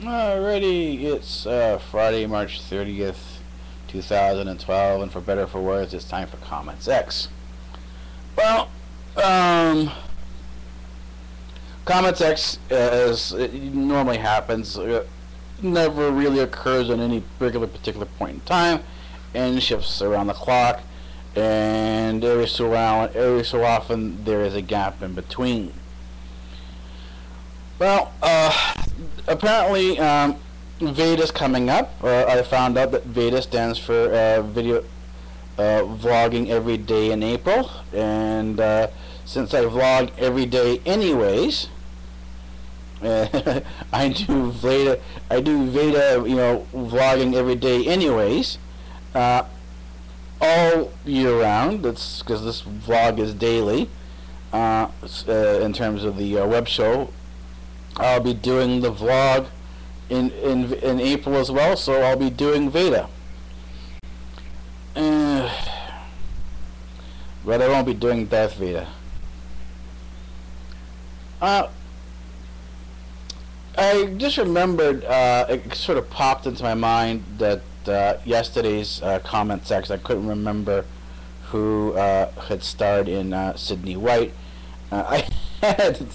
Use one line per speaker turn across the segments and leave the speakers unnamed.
Alrighty, it's uh, Friday, March 30th, 2012, and for better or for worse, it's time for Comments X. Well, um, Comments X, as it normally happens, uh, never really occurs at any regular particular point in time, and shifts around the clock, and every so, around, every so often there is a gap in between. Well, uh, apparently, um, Veda coming up. Uh, I found out that Veda stands for uh, video uh, vlogging every day in April, and uh, since I vlog every day anyways, I do Veda. I do Veda, you know, vlogging every day anyways, uh, all year round. That's because this vlog is daily. Uh, in terms of the web show I'll be doing the vlog in in in April as well, so I'll be doing Veda. But I won't be doing Darth Vader. Uh, I just remembered, uh, it sort of popped into my mind that uh, yesterday's uh, comment section, I couldn't remember who uh, had starred in uh, Sydney White. Uh, I and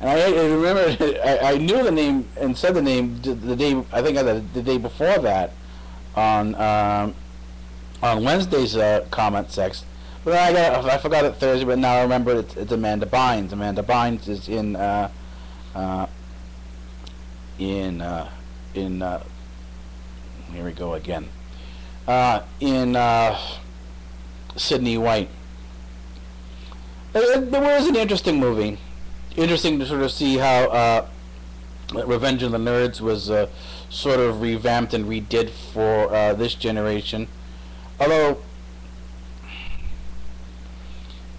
I, I remember I, I, knew the name and said the name the day I think the, the day before that on um, on Wednesday's uh, comment section. But I got I forgot it Thursday, but now I remember it's, it's Amanda Bynes. Amanda Bynes is in uh, uh, in uh, in uh, here we go again uh, in Sydney White. It, it was an interesting movie interesting to sort of see how uh, Revenge of the Nerds was uh, sort of revamped and redid for uh, this generation. Although,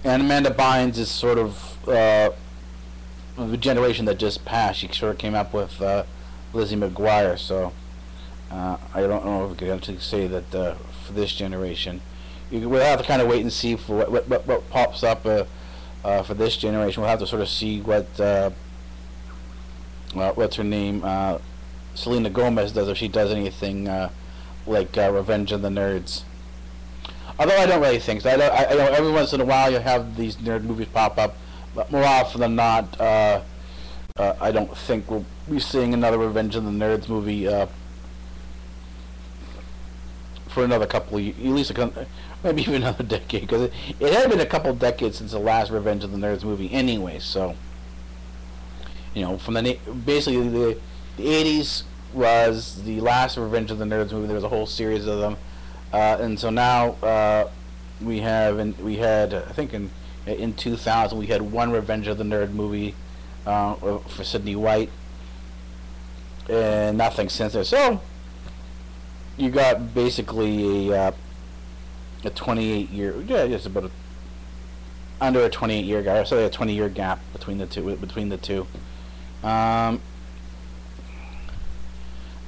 and Amanda Bynes is sort of uh, the generation that just passed. She sort of came up with uh, Lizzie McGuire, so uh, I don't know if we can actually say that for this generation. We'll have to kind of wait and see for what, what, what pops up uh, for this generation. We'll have to sort of see what uh, uh, what's her name, uh, Selena Gomez does if she does anything uh, like uh, Revenge of the Nerds. Although I don't really think so. I, don't, I, I know every once in a while you'll have these nerd movies pop up, but more often than not, I don't think we'll be seeing another Revenge of the Nerds movie for another couple of at least a, maybe even another decade because it, it, had been a couple decades since the last Revenge of the Nerds movie anyway. So you know, from the basically the, the 80s was the last Revenge of the Nerds movie. There was a whole series of them, uh, and so now uh, we have and we had I think in in 2000 we had one Revenge of the Nerd movie uh, for Sydney White, and nothing since then. So you got basically a uh, a 28 year yeah just about a, under a 28 year gap so a 20 year gap between the two between the two. Um,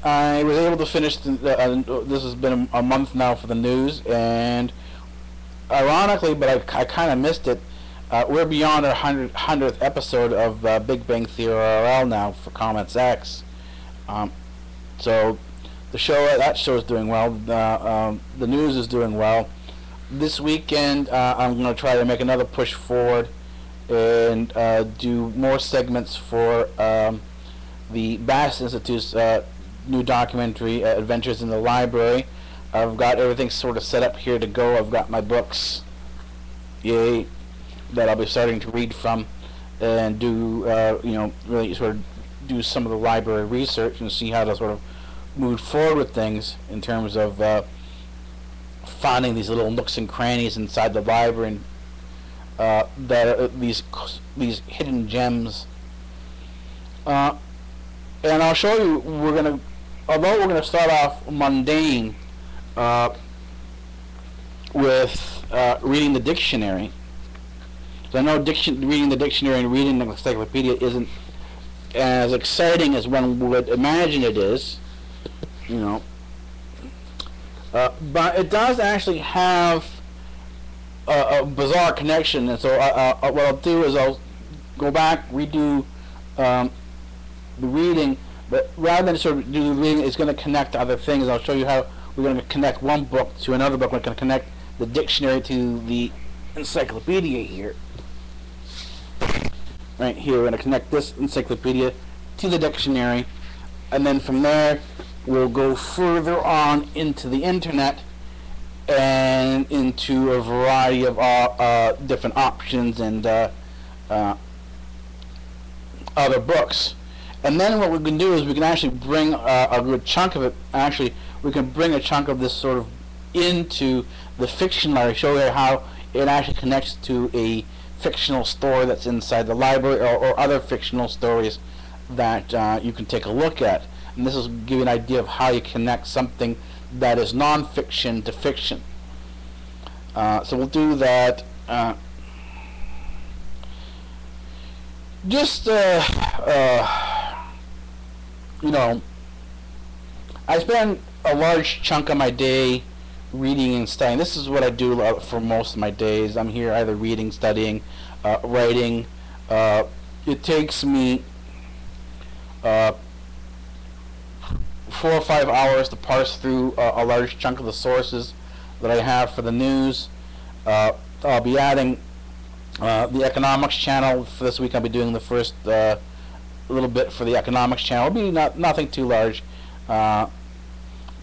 I was able to finish the, uh, this has been a, a, month now for the news and ironically but I, I kind of missed it uh, we're beyond our 100, 100th episode of uh, Big Bang Theory RL now for Comments X. Um, so the show that show is doing well. Uh, um, the news is doing well. This weekend, uh, I'm going to try to make another push forward and uh, do more segments for um, the BAS Institute's uh, new documentary, uh, Adventures in the Library. I've got everything sort of set up here to go. I've got my books, yay, that I'll be starting to read from and do, uh, you know, really sort of do some of the library research and see how to sort of moved forward with things in terms of uh, finding these little nooks and crannies inside the library uh, that uh, these these hidden gems. Uh, and I'll show you. We're gonna, although we're gonna start off mundane uh, with uh, reading the dictionary. So I know diction, reading the dictionary and reading the encyclopedia isn't as exciting as one would imagine it is you know. Uh, but it does actually have a, a bizarre connection, and so I, what I'll do is I'll go back, redo um, the reading, But rather than sort of do the reading, it's going to connect to other things. I'll show you how we're going to connect one book to another book. We're going to connect the dictionary to the encyclopedia here. Right here, we're going to connect this encyclopedia to the dictionary, and then from there, we'll go further on into the internet and into a variety of uh, uh, different options and uh, uh, other books. And then what we can do is we can actually bring a good chunk of it, actually, we can bring a chunk of this sort of into the fiction library, show you how it actually connects to a fictional story that's inside the library or, or other fictional stories that uh, you can take a look at. And this will give you an idea of how you connect something that is non-fiction to fiction. Uh, so we'll do that. Uh, just, uh, uh, you know, I spend a large chunk of my day reading and studying. This is what I do for most of my days. I'm here either reading, studying, uh, writing. Uh, it takes me four or five hours to parse through uh, a large chunk of the sources that I have for the news. Uh, I'll be adding uh, the economics channel for this week. I'll be doing the first uh, little bit for the economics channel. It'll be not nothing too large. Uh,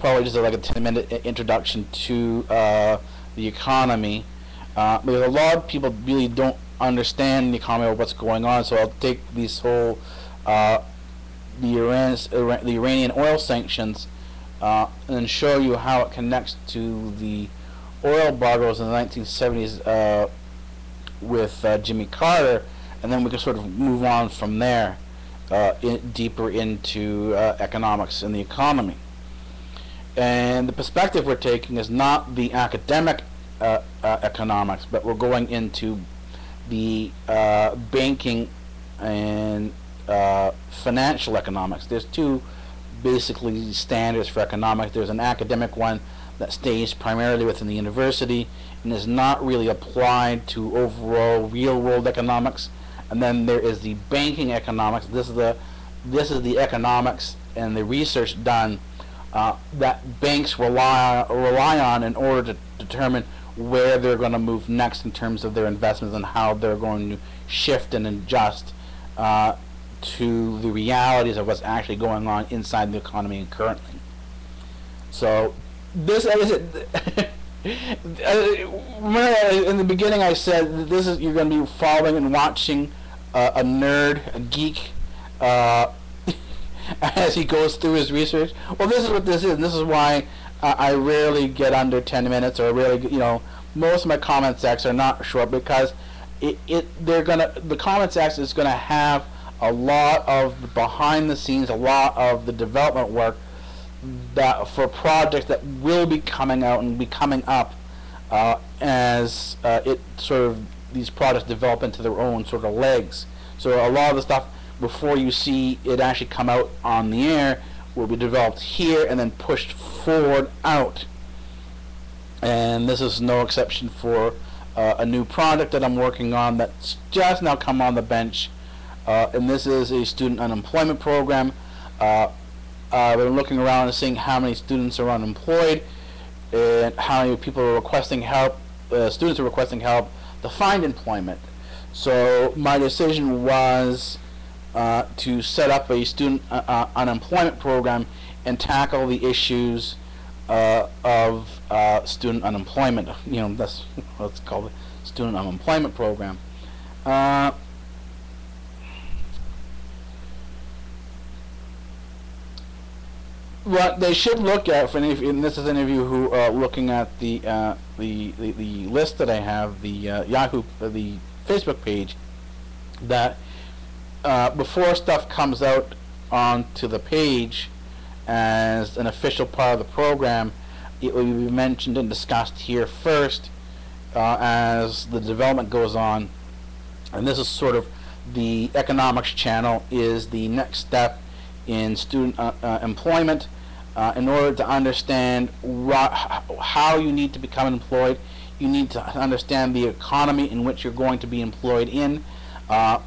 probably just like a 10 minute introduction to uh, the economy. because a lot of people really don't understand the economy or what's going on. So I'll take these whole the, Iran, the Iranian oil sanctions uh, and show you how it connects to the oil embargoes in the 1970s uh, with uh, Jimmy Carter, and then we can sort of move on from there uh, in, deeper into uh, economics and the economy. And the perspective we're taking is not the academic uh, economics, but we're going into the banking and uh, financial economics. There's two basically standards for economics. There's an academic one that stays primarily within the university and is not really applied to overall real world economics. And then there is the banking economics. This is the this is the economics and the research done uh, that banks rely rely on in order to determine where they're going to move next in terms of their investments and how they're going to shift and adjust uh, to the realities of what's actually going on inside the economy currently. So this is in the beginning I said this is you're going to be following and watching uh, a nerd, a geek, uh, as he goes through his research. Well, this is what this is. And this is why uh, I rarely get under 10 minutes, or really, you know, most of my comment sections are not short because it, it they're gonna the comment section is gonna have a lot of the behind the scenes, a lot of the development work that for projects that will be coming out and be coming up uh, as uh, it sort of these products develop into their own sort of legs. So a lot of the stuff before you see it actually come out on the air will be developed here and then pushed forward out. And this is no exception for uh, a new product that I'm working on that's just now come on the bench uh, and this is a student unemployment program. Uh, uh, we're looking around and seeing how many students are unemployed and how many people are requesting help, uh, students are requesting help to find employment. So my decision was uh, to set up a student uh, unemployment program and tackle the issues of student unemployment. You know, that's what's called a student unemployment program. What they should look at, for any, and this is any of you who are looking at the uh, the, the, the list that I have, the uh, Yahoo, uh, the Facebook page, that uh, before stuff comes out onto the page as an official part of the program, it will be mentioned and discussed here first uh, as the development goes on, and this is sort of the economics channel is the next step in student uh, uh, employment uh, in order to understand how you need to become employed. You need to understand the economy in which you're going to be employed in. Uh,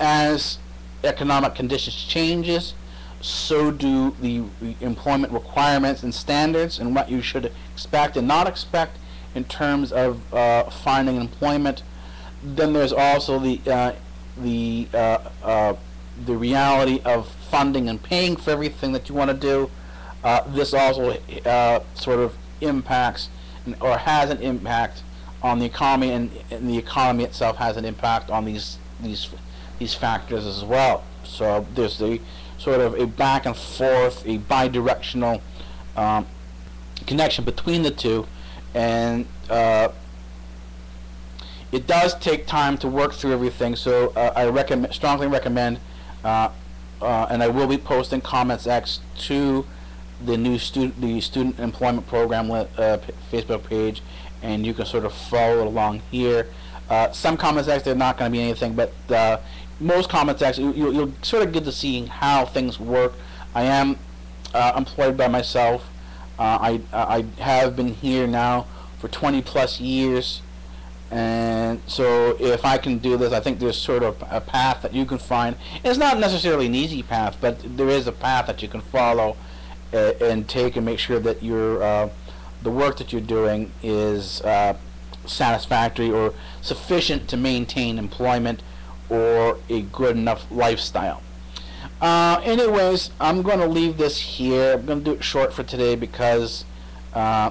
as economic conditions changes, so do the employment requirements and standards and what you should expect and not expect in terms of uh, finding employment. Then there's also the uh, the uh, uh, the reality of funding and paying for everything that you want to do. Uh, this also uh, sort of impacts or has an impact on the economy, and, and the economy itself has an impact on these these these factors as well. So there's the sort of a back and forth, a bi-directional um, connection between the two, and uh, it does take time to work through everything. So uh, I recommend, strongly recommend, uh, uh, and I will be posting comments X to the new student, the student employment program uh, Facebook page, and you can sort of follow along here. Uh, some comments X, they're not going to be anything, but uh, most comments X, you, you'll, you'll sort of get to seeing how things work. I am uh, employed by myself. Uh, I I have been here now for 20 plus years, and so if I can do this, I think there's sort of a path that you can find. It's not necessarily an easy path, but there is a path that you can follow and take and make sure that your uh, the work that you're doing is uh, satisfactory or sufficient to maintain employment or a good enough lifestyle. Uh, anyways, I'm going to leave this here. I'm going to do it short for today because uh,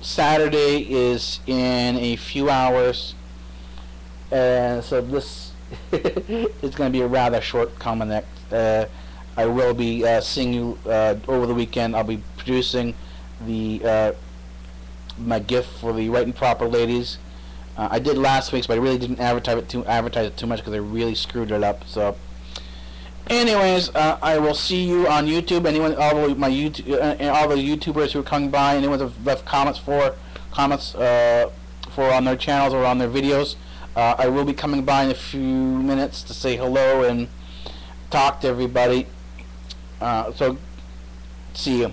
Saturday is in a few hours, and so this is going to be a rather short comment. Uh, I will be uh, seeing you uh, over the weekend. I'll be producing the uh, my gift for the Right and Proper ladies. Uh, I did last week's, but I really didn't advertise it too advertise it too much because I really screwed it up. So. Anyways, uh, I will see you on YouTube. Anyone, all the my YouTube, uh, all the YouTubers who are coming by, anyone who've left comments for comments for on their channels or on their videos, I will be coming by in a few minutes to say hello and talk to everybody. Uh, so, see you.